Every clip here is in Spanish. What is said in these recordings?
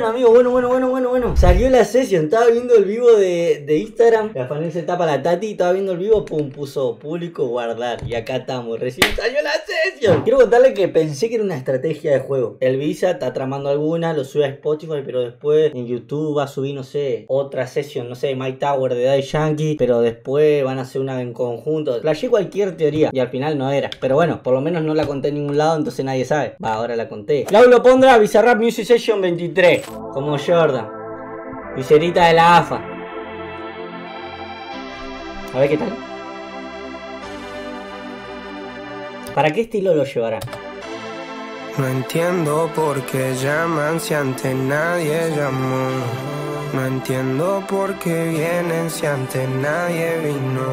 Bueno, amigo, bueno, bueno, bueno, bueno, bueno. Salió la sesión, estaba viendo el vivo de, Instagram. La panel se tapa la tati, estaba viendo el vivo, pum, puso público guardar. Y acá estamos, recién salió la sesión. Quiero contarle que pensé que era una estrategia de juego. El Visa está tramando alguna, lo sube a Spotify, pero después en YouTube va a subir, no sé, otra sesión, no sé, My Tower de Daddy Yankee, pero después van a hacer una en conjunto. Flashé cualquier teoría y al final no era. Pero bueno, por lo menos no la conté en ningún lado, entonces nadie sabe. Va, ahora la conté. Lau lo pondrá Bizarrap Music Session 23, como Jordan. Viserita de la AFA. A ver qué tal. ¿Para qué estilo lo llevará? No entiendo por qué llaman si antes nadie llamó. No entiendo por qué vienen si antes nadie vino.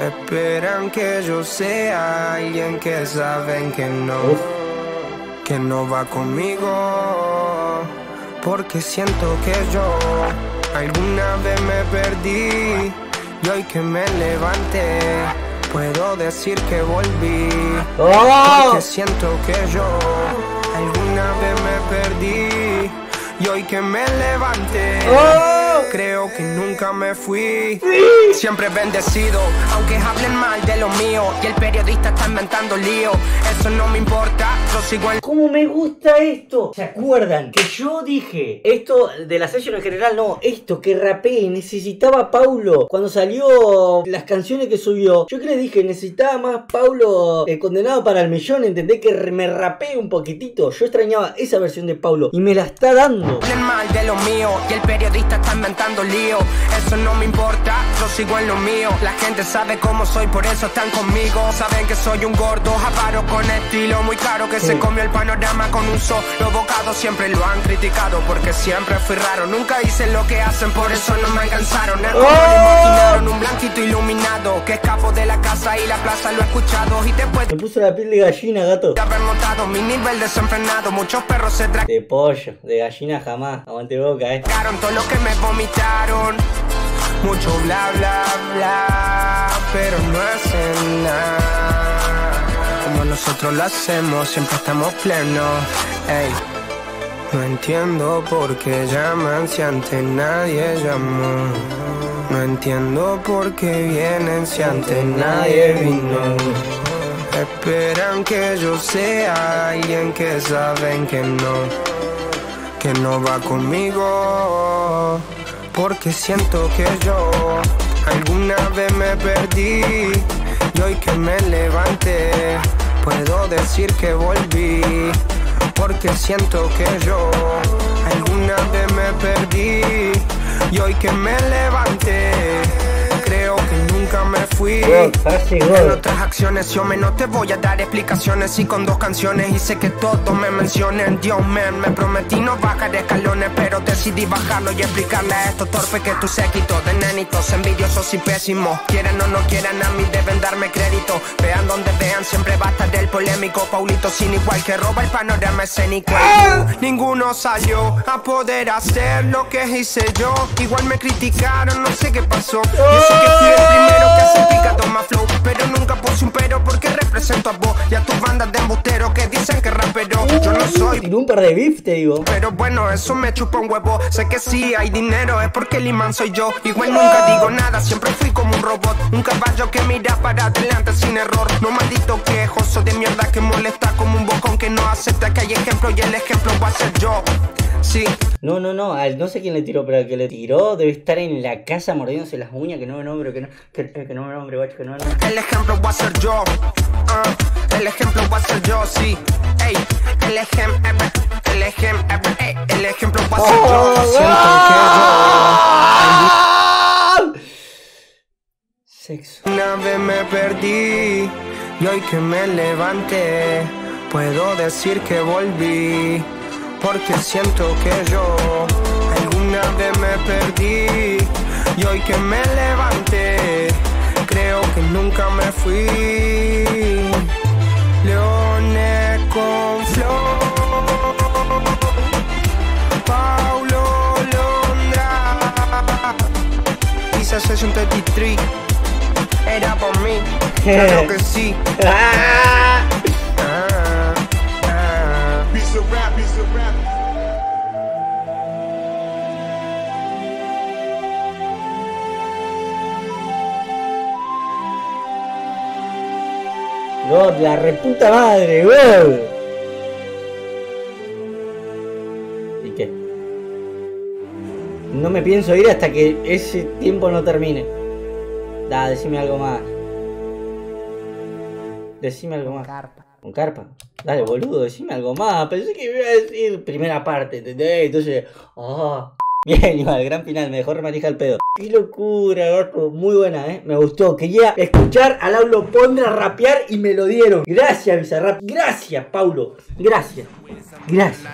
Esperan que yo sea alguien que saben que no, que no va conmigo. Porque siento que yo alguna vez me perdí y hoy que me levanté puedo decir que volví. ¡Oh! Porque siento que yo alguna vez me perdí y hoy que me levanté. ¡Oh! Creo que nunca me fui. Siempre bendecido, aunque hablen mal de lo mío. Y el periodista está inventando lío. Eso no me importa, yo sigo en ¿Cómo me gusta esto? ¿Se acuerdan? Que yo dije, esto de la session en general, no, esto que rapé, necesitaba Paulo. Cuando salió las canciones que subió, yo que les dije, necesitaba más Paulo eh, condenado para el millón, entendé que me rapé un poquitito. Yo extrañaba esa versión de Paulo y me la está dando. hablen mal de lo mío. Y el periodista está inventando lío. Eso no me importa, yo sigo en lo mío. La gente sabe cómo soy, por eso están conmigo. Saben que soy un gordo, avaro con estilo muy claro que se comió el panorama con un solo bocado. Siempre lo han criticado porque siempre fui raro. Nunca hice lo que hacen, por eso no me alcanzaron. Es como lo imaginaron, un blanquito iluminado que escapo de la casa y la plaza lo he escuchado. Y después Me puso la piel de gallina, gato. de haber notado mi nivel desenfrenado, muchos perros se De pollo, de gallina jamás. Aguante boca, eh. que me vomitaron. Mucho bla bla bla, pero no hacen nada. Como nosotros lo hacemos, siempre estamos plenos. Ey. No entiendo por qué llaman si antes nadie llamó. No entiendo por qué vienen si antes nadie vino. Esperan que yo sea alguien que saben que no, que no va conmigo. Porque siento que yo alguna vez me perdí y hoy que me levanté puedo decir que volví. Porque siento que yo alguna vez me perdí y hoy que me levanté fui. En otras acciones yo me no te voy a dar explicaciones. Y con dos canciones hice que todos me mencionen. Dios man, me prometí no bajar escalones pero decidí bajarlo y explicarle a estos torpes que tú séquito de nenitos envidiosos y pésimos. Quieran o no quieran a mí deben darme crédito. Vean donde vean siempre va a estar el polémico. Paulito sin igual que roba el panorama escénico. Ninguno salió a poder hacer lo que hice yo. Igual me criticaron, no sé qué pasó. Yo sé que no soy un par de beef, te digo. pero bueno, eso me chupa un huevo. Sé que sí hay dinero, es porque el imán soy yo. Igual nunca digo nada, siempre fui como un robot. Un caballo que mira para adelante sin error. No maldito quejoso de mierda que molesta como un bocón que no acepta que hay ejemplo y el ejemplo va a ser yo. Sí, No, no, no, al- no sé quién le tiró, pero el que le tiró debe estar en la casa mordiéndose las uñas, que no me nombre, que no, que, que no me nombre, guacho, que no me nombre. el ejemplo va a ser yo. Ah, el ejemplo va a ser yo, sí. Ey, el ejemplo, el ejemplo, el ejemplo va a ser yo. Siento que yo. Sexo. Una vez me perdí y hoy que me levanté puedo decir que volví porque siento que yo alguna vez me perdí. Y hoy que me levanté creo que nunca me fui. Leones con flow Paulo Londra. Hice Session 33 era por mí, claro que sí. ¡Ah! It's a la reputa madre, God. ¿Y qué? No me pienso ir hasta que ese tiempo no termine. Da, decime algo más. Decime algo más. Carpa. Con carpa. Dale, boludo, decime algo más. Pensé que me iba a decir primera parte, ¿entendés? Entonces, ah. Bien, igual, gran final, mejor rematija el pedo. Qué locura, gato. Muy buena, eh. Me gustó. Quería escuchar al Aulo Pondra rapear y me lo dieron. Gracias, Bizarrap. Gracias, Paulo. Gracias. Gracias.